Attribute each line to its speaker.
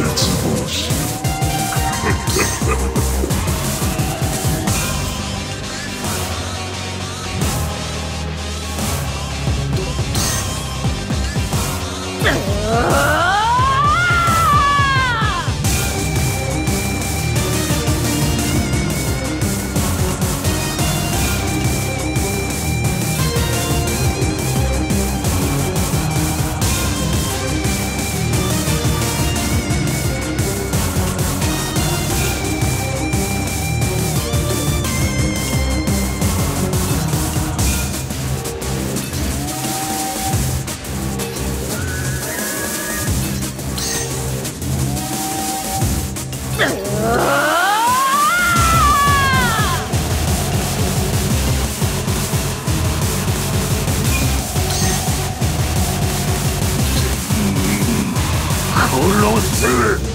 Speaker 1: That's
Speaker 2: Ugh.
Speaker 3: Really?